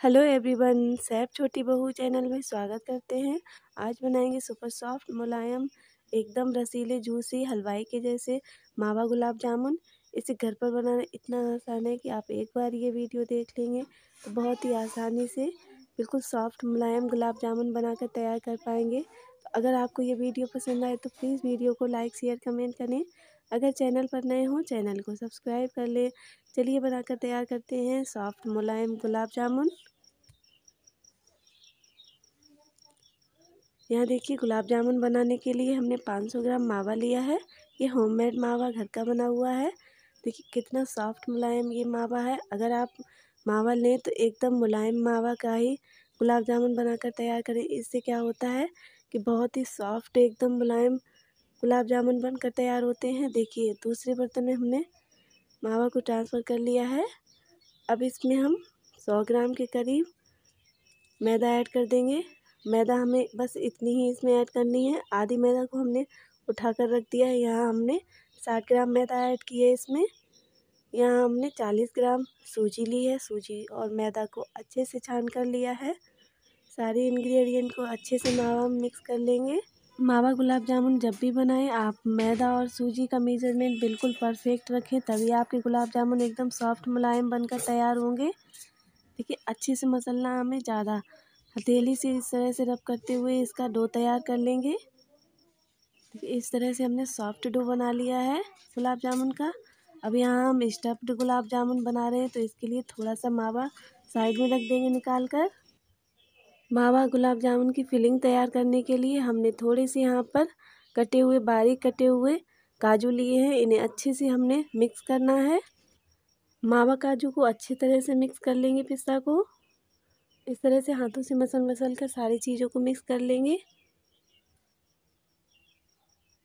Hello everyone, Saif छोटी बहू channel में स्वागत करते हैं। आज बनाएँगे सुपर सॉफ्ट मुलायम, एकदम रसीले, जूसी, हलवाई के जैसे मावा गुलाब जामुन। इसे घर पर बनाना इतना आसान है कि आप एक बार ये वीडियो देख लेंगे तो बहुत ही आसानी से बिल्कुल सॉफ्ट मुलायम गुलाब जामुन बनाकर तैयार कर पाएँगे। तो अगर आपको ये वीडियो पसंद आए तो प्लीज़ वीडियो को लाइक, शेयर, कमेंट करें। अगर चैनल पर नए हों, चैनल को सब्सक्राइब कर लें। चलिए बनाकर तैयार करते हैं सॉफ्ट मुलायम गुलाब जामुन। यहाँ देखिए गुलाब जामुन बनाने के लिए हमने 500 ग्राम मावा लिया है। ये होममेड मावा घर का बना हुआ है। देखिए कितना सॉफ्ट मुलायम ये मावा है। अगर आप मावा लें तो एकदम मुलायम मावा का ही गुलाब जामुन बनाकर तैयार करें। इससे क्या होता है कि बहुत ही सॉफ्ट एकदम मुलायम गुलाब जामुन बनकर तैयार होते हैं। देखिए दूसरे बर्तन में हमने मावा को ट्रांसफ़र कर लिया है। अब इसमें हम सौ ग्राम के करीब मैदा ऐड कर देंगे। मैदा हमें बस इतनी ही इसमें ऐड करनी है। आधी मैदा को हमने उठा कर रख दिया है। यहाँ हमने साठ ग्राम मैदा ऐड किया है इसमें। यहाँ हमने चालीस ग्राम सूजी ली है। सूजी और मैदा को अच्छे से छान कर लिया है। सारे इंग्रेडिएंट को अच्छे से मावा मिक्स कर लेंगे। मावा गुलाब जामुन जब भी बनाएँ, आप मैदा और सूजी का मेज़रमेंट बिल्कुल परफेक्ट रखें, तभी आपके गुलाब जामुन एकदम सॉफ्ट मुलायम बनकर तैयार होंगे। देखिए, अच्छे से मसलना हमें ज़्यादा हथेली से इस तरह से रब करते हुए इसका डो तैयार कर लेंगे। इस तरह से हमने सॉफ्ट डो बना लिया है गुलाब जामुन का। अब यहाँ हम स्टफ्ड गुलाब जामुन बना रहे हैं तो इसके लिए थोड़ा सा मावा साइड में रख देंगे निकाल कर मावा गुलाब जामुन की फिलिंग तैयार करने के लिए हमने थोड़े से यहाँ पर कटे हुए, बारीक कटे हुए काजू लिए हैं। इन्हें अच्छे से हमने मिक्स करना है। मावा काजू को अच्छी तरह से मिक्स कर लेंगे पिस्ता को। इस तरह से हाथों से मसल मसल कर सारी चीज़ों को मिक्स कर लेंगे।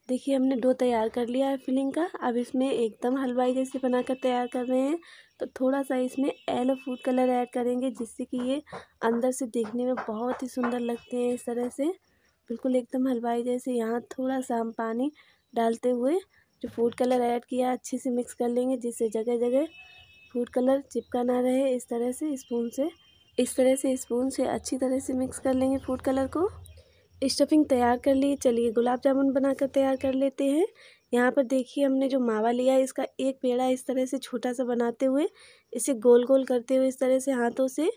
देखिए, हमने डो तैयार कर लिया है फिलिंग का। अब इसमें एकदम हलवाई जैसे बनाकर तैयार कर रहे हैं। तो थोड़ा सा इसमें येलो फ़ूड कलर ऐड करेंगे, जिससे कि ये अंदर से देखने में बहुत ही सुंदर लगते हैं इस तरह से। बिल्कुल एकदम हलवाई जैसे यहाँ थोड़ा सा हम पानी डालते हुए जो फ़ूड कलर ऐड किया, अच्छे से मिक्स कर लेंगे, जिससे जगह जगह फ़ूड कलर चिपका ना रहे इस तरह से स्पून से। इस तरह से स्पून से अच्छी तरह से मिक्स कर लेंगे फ़ूड कलर को। स्टफिंग तैयार कर ली। चलिए गुलाब जामुन बनाकर तैयार कर लेते हैं। यहाँ पर देखिए हमने जो मावा लिया है, इसका एक पेड़ा इस तरह से छोटा सा बनाते हुए, इसे गोल गोल करते हुए इस तरह से हाथों से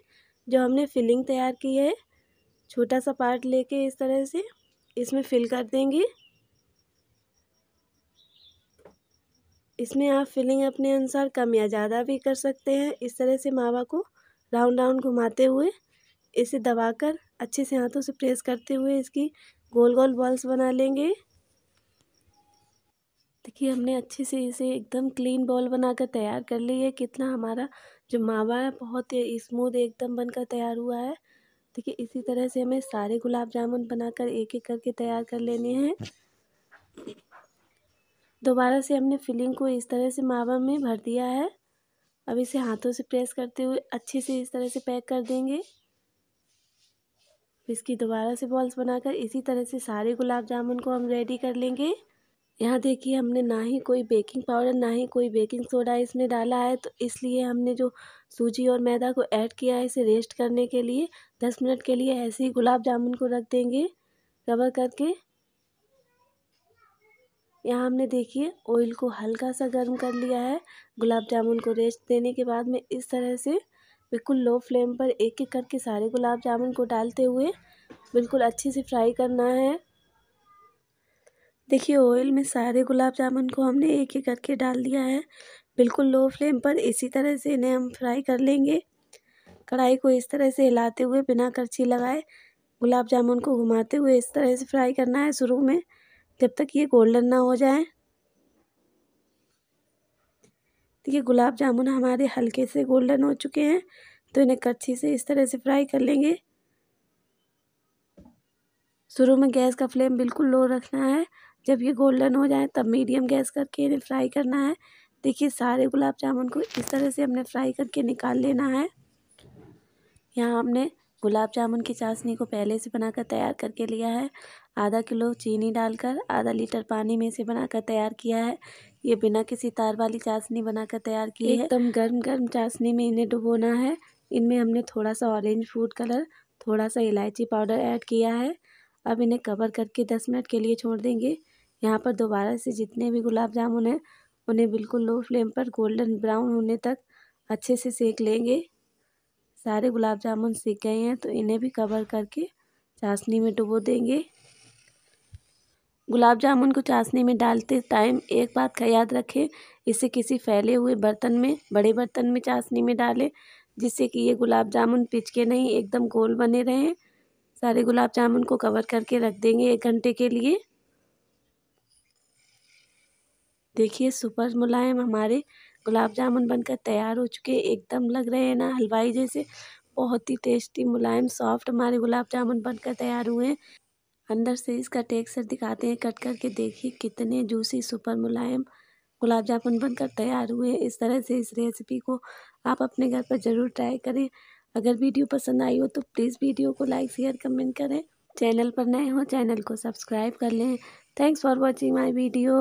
जो हमने फिलिंग तैयार की है, छोटा सा पार्ट लेके इस तरह से इसमें फिल कर देंगे। इसमें आप फिलिंग अपने अनुसार कम या ज़्यादा भी कर सकते हैं। इस तरह से मावा को राउंड राउंड घुमाते हुए इसे दबाकर अच्छे से हाथों से प्रेस करते हुए इसकी गोल गोल बॉल्स बना लेंगे। देखिए, हमने अच्छे से इसे एकदम क्लीन बॉल बनाकर तैयार कर ली है। कितना हमारा जो मावा है, बहुत ही स्मूथ एकदम बनकर तैयार हुआ है। देखिए, इसी तरह से हमें सारे गुलाब जामुन बनाकर एक एक करके तैयार कर लेने हैं। दोबारा से हमने फिलिंग को इस तरह से मावा में भर दिया है। अब इसे हाथों से प्रेस करते हुए अच्छे से इस तरह से पैक कर देंगे। इसकी दोबारा से बॉल्स बनाकर इसी तरह से सारे गुलाब जामुन को हम रेडी कर लेंगे। यहाँ देखिए, हमने ना ही कोई बेकिंग पाउडर ना ही कोई बेकिंग सोडा इसमें डाला है तो इसलिए हमने जो सूजी और मैदा को ऐड किया है इसे रेस्ट करने के लिए, दस मिनट के लिए ऐसे ही गुलाब जामुन को रख देंगे कवर करके। यहाँ हमने देखिए ऑयल को हल्का सा गर्म कर लिया है। गुलाब जामुन को रेस्ट देने के बाद में इस तरह से बिल्कुल लो फ्लेम पर एक एक करके सारे गुलाब जामुन को डालते हुए बिल्कुल अच्छे से फ्राई करना है। देखिए ऑयल में सारे गुलाब जामुन को हमने एक एक करके डाल दिया है। बिल्कुल लो फ्लेम पर इसी तरह से इन्हें हम फ्राई कर लेंगे। कढ़ाई को इस तरह से हिलाते हुए बिना करछी लगाए गुलाब जामुन को घुमाते हुए इस तरह से फ्राई करना है शुरू में। जब तक ये गोल्डन ना हो जाए। देखिए गुलाब जामुन हमारे हल्के से गोल्डन हो चुके हैं तो इन्हें कच्छी से इस तरह से फ्राई कर लेंगे। शुरू में गैस का फ्लेम बिल्कुल लो रखना है। जब ये गोल्डन हो जाए, तब मीडियम गैस करके इन्हें फ्राई करना है। देखिए, सारे गुलाब जामुन को इस तरह से हमने फ्राई करके निकाल लेना है। यहाँ हमने गुलाब जामुन की चाशनी को पहले से बनाकर तैयार करके लिया है। आधा किलो चीनी डालकर, आधा लीटर पानी में से बनाकर तैयार किया है। ये बिना किसी तार वाली चाशनी बनाकर तैयार की है। एकदम गर्म गर्म चाशनी में इन्हें डुबोना है। इनमें हमने थोड़ा सा ऑरेंज फ़ूड कलर थोड़ा सा इलायची पाउडर ऐड किया है। अब इन्हें कवर करके दस मिनट के लिए छोड़ देंगे। यहाँ पर दोबारा से जितने भी गुलाब जामुन हैं, उन्हें बिल्कुल लो फ्लेम पर गोल्डन ब्राउन होने तक अच्छे से सेक लेंगे। सारे गुलाब जामुन सीख गए हैं तो इन्हें भी कवर करके चाशनी में डुबो देंगे। गुलाब जामुन को चाशनी में डालते टाइम एक बात का याद रखें, इसे किसी फैले हुए बर्तन में, बड़े बर्तन में चाशनी में डालें, जिससे कि ये गुलाब जामुन पिचके नहीं, एकदम गोल बने रहें। सारे गुलाब जामुन को कवर करके रख देंगे एक घंटे के लिए। देखिए सुपर मुलायम हमारे गुलाब जामुन बनकर तैयार हो चुके हैं। एकदम लग रहे हैं ना, हलवाई जैसे। बहुत ही टेस्टी, मुलायम, सॉफ्ट हमारे गुलाब जामुन बनकर तैयार हुए हैं। अंदर से इसका टेक्सचर दिखाते हैं। कट करके देखिए, कितने जूसी सुपर मुलायम गुलाब जामुन बनकर तैयार हुए इस तरह से इस रेसिपी को आप अपने घर पर ज़रूर ट्राई करें। अगर वीडियो पसंद आई हो तो प्लीज़ वीडियो को लाइक शेयर कमेंट करें। चैनल पर नए हो, चैनल को सब्सक्राइब कर लें। Thanks for watching my video